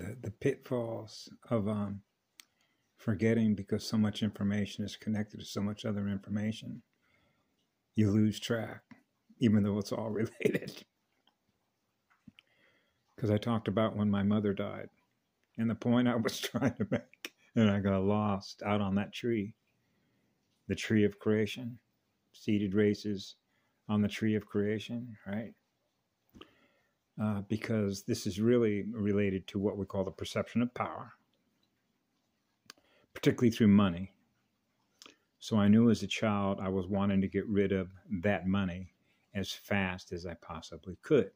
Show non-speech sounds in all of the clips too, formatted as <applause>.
the, the pitfalls of um, forgetting because so much information is connected to so much other information. You lose track, even though it's all <laughs> related. Because I talked about when my mother died and the point I was <laughs> trying to make, and I got lost out on that tree the tree of creation, seated races on the tree of creation, right? Uh, because this is really related to what we call the perception of power particularly through money. So I knew as a child I was wanting to get rid of that money as fast as I possibly could.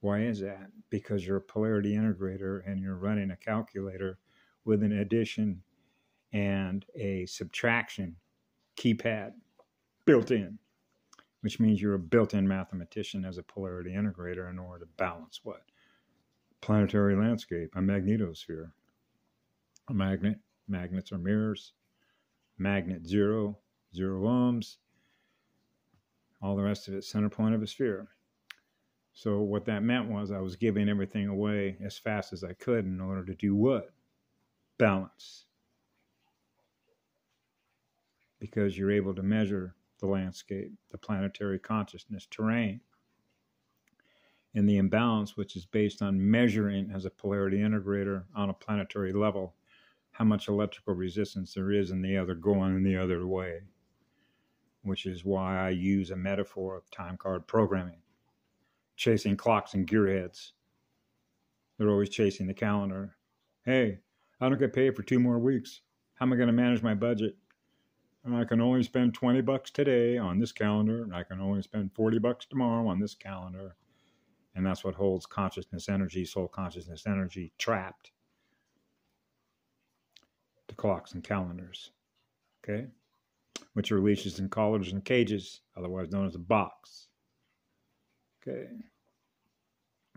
Why is that? Because you're a polarity integrator and you're running a calculator with an addition and a subtraction keypad built in, which means you're a built in mathematician as a polarity integrator in order to balance what? Planetary landscape, a magnetosphere, a magnet, Magnets are mirrors. Magnet zero, zero ohms. All the rest of it, center point of a sphere. So what that meant was I was giving everything away as fast as I could in order to do what? Balance. Because you're able to measure the landscape, the planetary consciousness, terrain. And the imbalance, which is based on measuring as a polarity integrator on a planetary level, how much electrical resistance there is in the other going the other way, which is why I use a metaphor of time card programming, chasing clocks and gearheads. They're always chasing the calendar. Hey, I don't get paid for two more weeks. How am I going to manage my budget? I can only spend 20 bucks today on this calendar, and I can only spend 40 bucks tomorrow on this calendar. And that's what holds consciousness energy, soul consciousness energy trapped to clocks and calendars, okay, which are leashes and collars and cages, otherwise known as a box. Okay,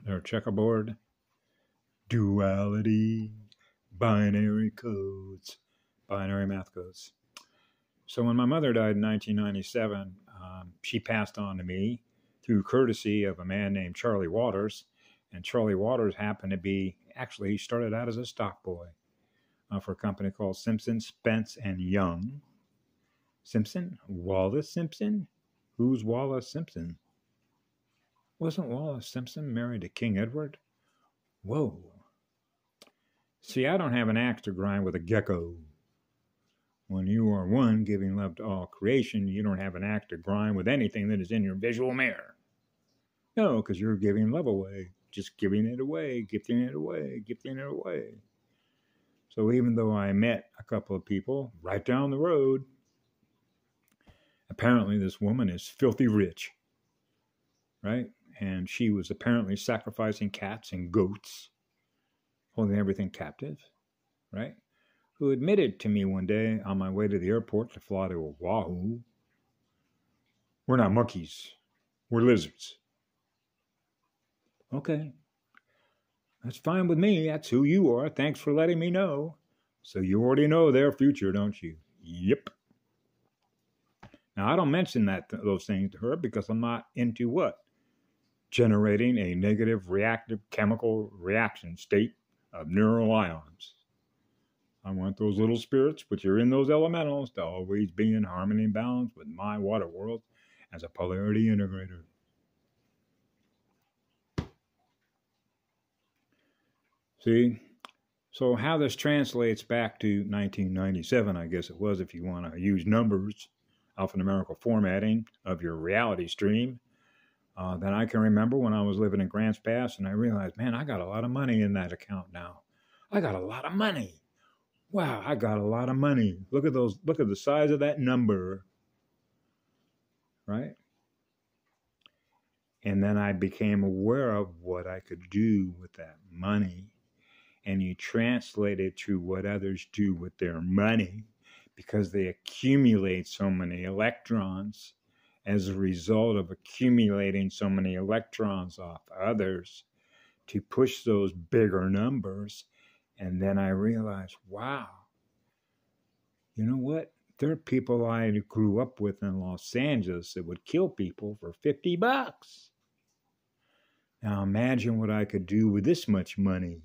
their checkerboard, duality, binary codes, binary math codes. So when my mother died in 1997, um, she passed on to me through courtesy of a man named Charlie Waters. And Charlie Waters happened to be, actually, he started out as a stock boy uh, for a company called Simpson, Spence, and Young. Simpson? Wallis Simpson? Who's Wallis Simpson? Wasn't Wallis Simpson married to King Edward? Whoa. See, I don't have an axe to grind with a gecko. When you are one giving love to all creation, you don't have an axe to grind with anything that is in your visual mirror. No, because you're giving love away, just giving it away, gifting it away, gifting it away. So even though I met a couple of people right down the road, apparently this woman is filthy rich, right? And she was apparently sacrificing cats and goats, holding everything captive, right? Who admitted to me one day on my way to the airport to fly to Oahu, we're not monkeys, we're lizards. Okay, that's fine with me. That's who you are. Thanks for letting me know. So you already know their future, don't you? Yep. Now I don't mention that those things to her because I'm not into what? Generating a negative reactive chemical reaction state of neural ions. I want those little spirits, which are in those elementals, to always be in harmony and balance with my water world as a polarity integrator. See? So, how this translates back to 1997, I guess it was, if you want to use numbers, alphanumerical formatting of your reality stream, uh, then I can remember when I was living in Grants Pass and I realized, man, I got a lot of money in that account now. I got a lot of money. Wow, I got a lot of money. Look at those, look at the size of that number. Right? And then I became aware of what I could do with that money and you translate it to what others do with their money because they accumulate so many electrons as a result of accumulating so many electrons off others to push those bigger numbers. And then I realized, wow, you know what? There are people I grew up with in Los Angeles that would kill people for 50 bucks. Now imagine what I could do with this much money.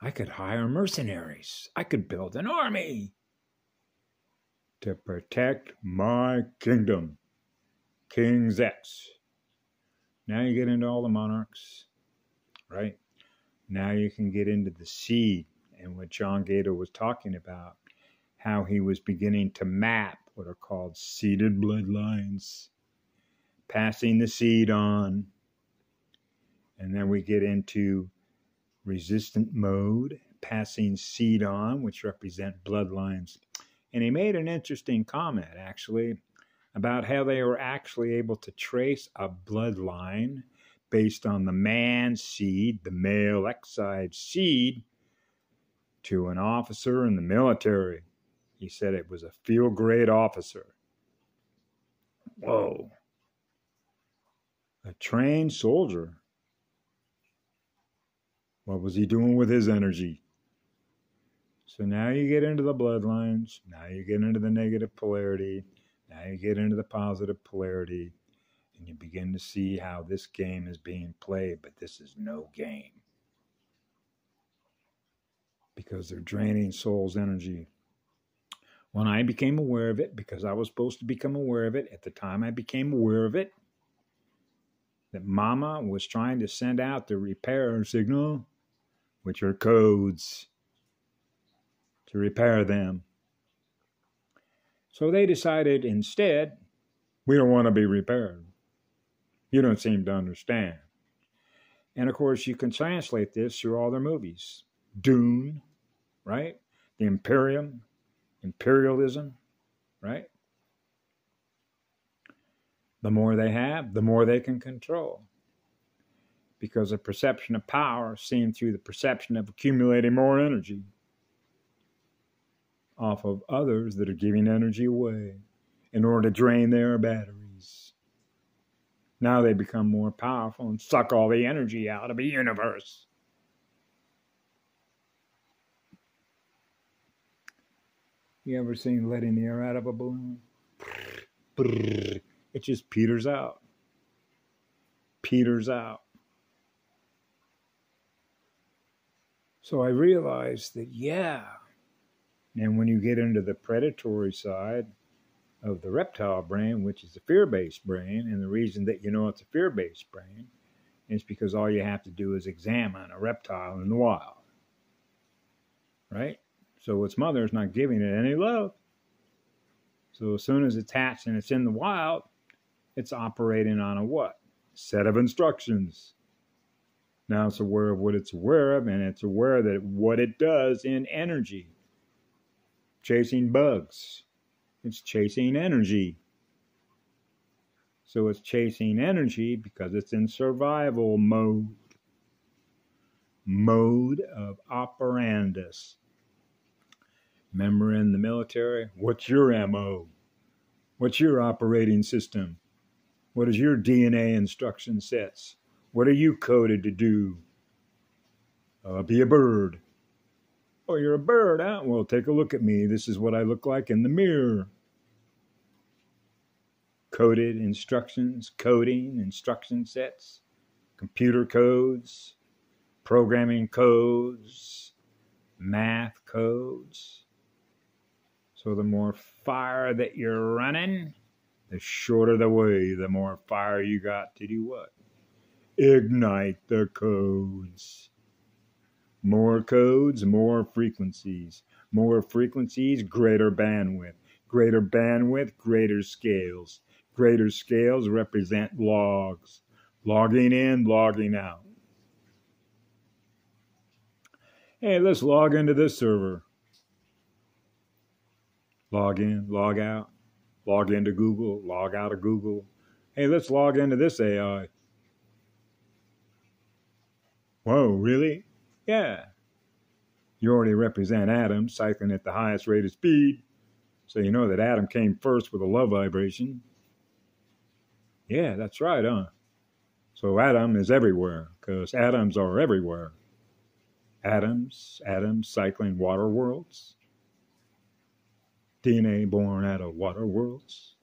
I could hire mercenaries. I could build an army to protect my kingdom. King's X. Now you get into all the monarchs, right? Now you can get into the seed and what John Gator was talking about, how he was beginning to map what are called seeded bloodlines, passing the seed on. And then we get into resistant mode, passing seed on, which represent bloodlines. And he made an interesting comment, actually, about how they were actually able to trace a bloodline based on the man seed, the male X-side seed, to an officer in the military. He said it was a field grade officer. Whoa. A trained soldier what was he doing with his energy? So now you get into the bloodlines. Now you get into the negative polarity. Now you get into the positive polarity. And you begin to see how this game is being played, but this is no game. Because they're draining soul's energy. When I became aware of it, because I was supposed to become aware of it, at the time I became aware of it, that Mama was trying to send out the repair signal which are codes to repair them. So they decided instead, we don't want to be repaired. You don't seem to understand. And of course, you can translate this through all their movies. Dune, right? The Imperium, imperialism, right? The more they have, the more they can control because the perception of power seen through the perception of accumulating more energy off of others that are giving energy away in order to drain their batteries. Now they become more powerful and suck all the energy out of the universe. You ever seen letting the air out of a balloon? It just peters out. Peters out. So I realized that, yeah. And when you get into the predatory side of the reptile brain, which is the fear based brain, and the reason that you know it's a fear based brain is because all you have to do is examine a reptile in the wild. Right? So its mother is not giving it any love. So as soon as it's hatched and it's in the wild, it's operating on a what? Set of instructions. Now it's aware of what it's aware of, and it's aware that what it does in energy. Chasing bugs. It's chasing energy. So it's chasing energy because it's in survival mode. Mode of operandus. Remember in the military? What's your MO? What's your operating system? What is your DNA instruction sets? What are you coded to do? Uh, be a bird. Oh, you're a bird, huh? Well, take a look at me. This is what I look like in the mirror. Coded instructions, coding, instruction sets, computer codes, programming codes, math codes. So the more fire that you're running, the shorter the way, the more fire you got to do what? Ignite the codes. More codes, more frequencies. More frequencies, greater bandwidth. Greater bandwidth, greater scales. Greater scales represent logs. Logging in, logging out. Hey, let's log into this server. Log in, log out. Log into Google, log out of Google. Hey, let's log into this AI. Whoa, really? Yeah. You already represent Adam cycling at the highest rate of speed, so you know that Adam came first with a love vibration. Yeah, that's right, huh? So Adam is everywhere, because atoms are everywhere. Atoms, atoms cycling water worlds. DNA born out of water worlds.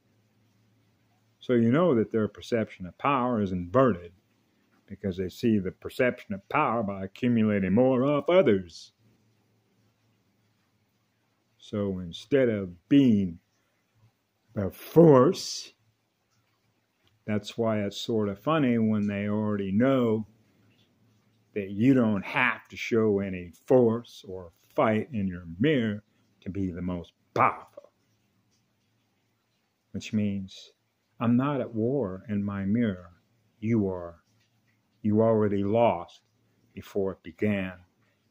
So you know that their perception of power is inverted because they see the perception of power by accumulating more off others. So instead of being a force, that's why it's sort of funny when they already know that you don't have to show any force or fight in your mirror to be the most powerful. Which means I'm not at war in my mirror. You are. You already lost before it began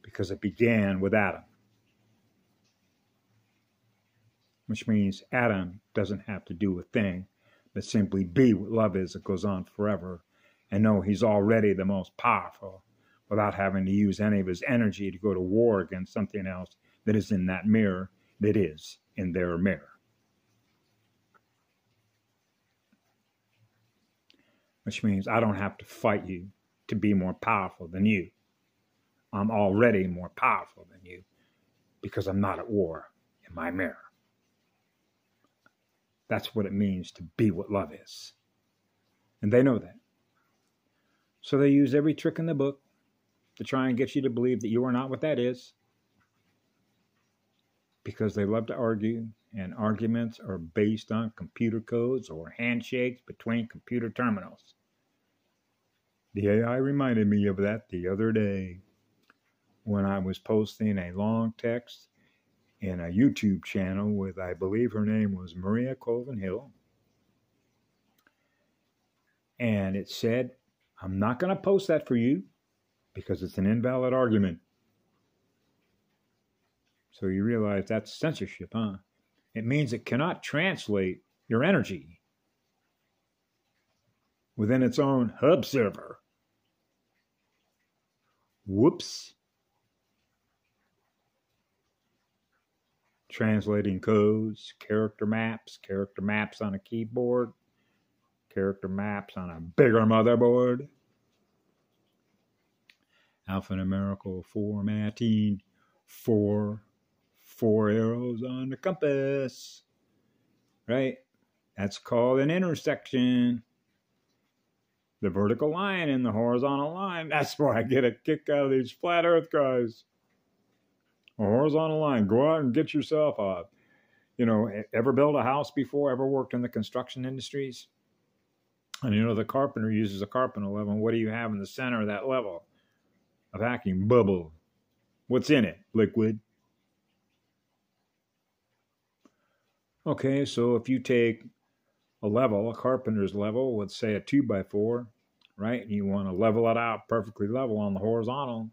because it began with Adam. Which means Adam doesn't have to do a thing but simply be what love is that goes on forever and know he's already the most powerful without having to use any of his energy to go to war against something else that is in that mirror that is in their mirror. Which means I don't have to fight you to be more powerful than you. I'm already more powerful than you because I'm not at war in my mirror. That's what it means to be what love is. And they know that. So they use every trick in the book to try and get you to believe that you are not what that is because they love to argue, and arguments are based on computer codes or handshakes between computer terminals. The AI reminded me of that the other day when I was posting a long text in a YouTube channel with, I believe her name was Maria Colvin Hill. And it said, I'm not going to post that for you because it's an invalid argument. So you realize that's censorship, huh? It means it cannot translate your energy within its own hub server. Whoops. Translating codes, character maps, character maps on a keyboard, character maps on a bigger motherboard alphanumerical formatting, four, four arrows on the compass, right? That's called an intersection. The vertical line and the horizontal line. That's where I get a kick out of these flat earth guys. A horizontal line. Go out and get yourself a, you know, ever built a house before? Ever worked in the construction industries? And you know, the carpenter uses a carpenter level. What do you have in the center of that level? a vacuum bubble. What's in it? Liquid. Okay, so if you take a level, a carpenter's level, let's say a two by four, right, and you want to level it out perfectly level on the horizontal,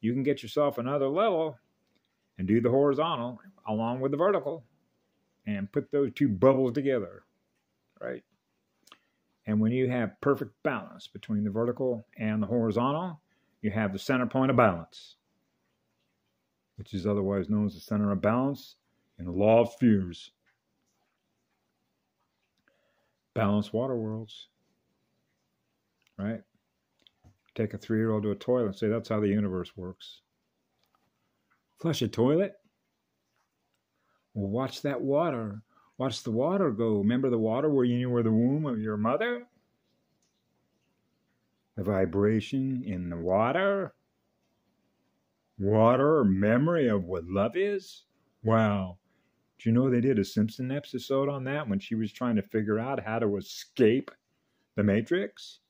you can get yourself another level and do the horizontal along with the vertical and put those two bubbles together, right? And when you have perfect balance between the vertical and the horizontal, you have the center point of balance, which is otherwise known as the center of balance in the law of spheres. Balanced water worlds, right? Take a three year old to a toilet and say that's how the universe works. Flush a toilet? Well, watch that water. Watch the water go. Remember the water where you were the womb of your mother? the vibration in the water. Water, memory of what love is. Wow. Do you know they did a Simpson episode on that when she was trying to figure out how to escape the Matrix?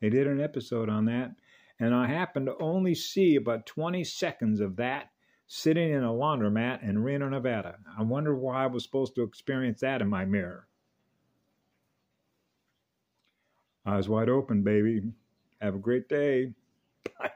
They did an episode on that, and I happened to only see about 20 seconds of that sitting in a laundromat in Reno, Nevada. I wonder why I was supposed to experience that in my mirror. Eyes wide open, baby. Have a great day. <laughs> Bye.